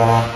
Bye.